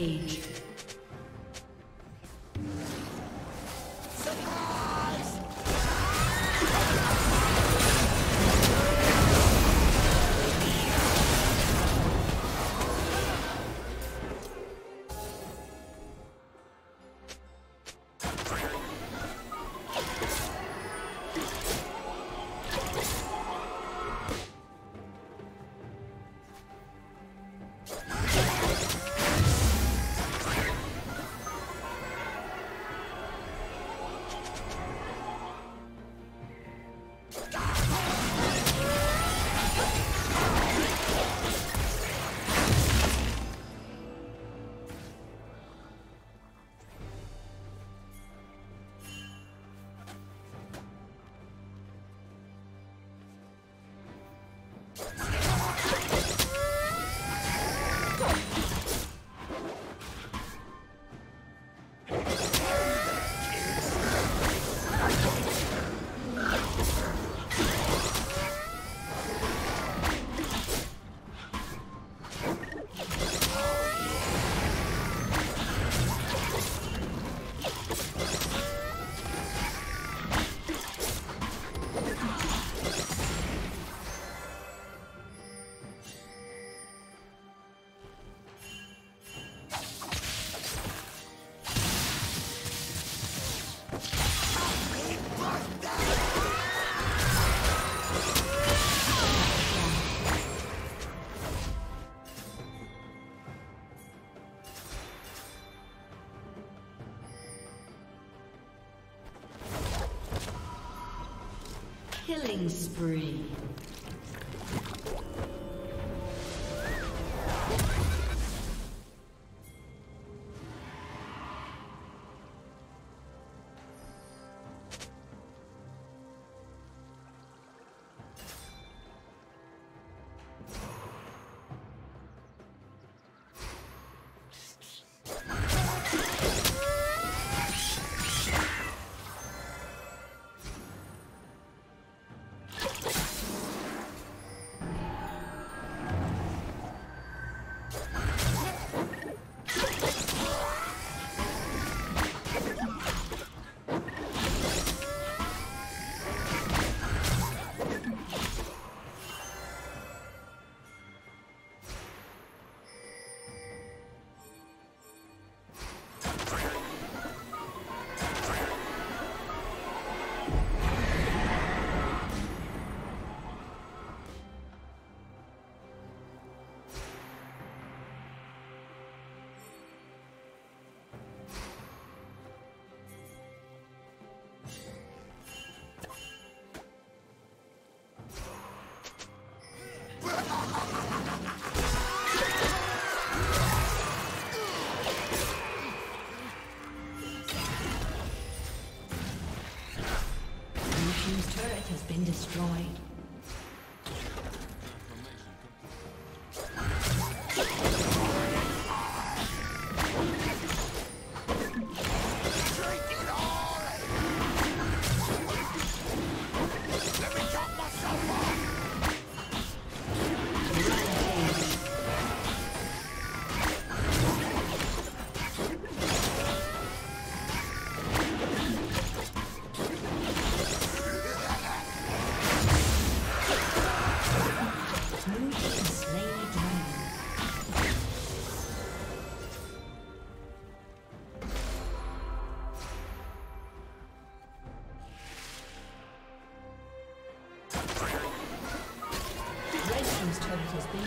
Rampage. Spree. Destroyed. Spree.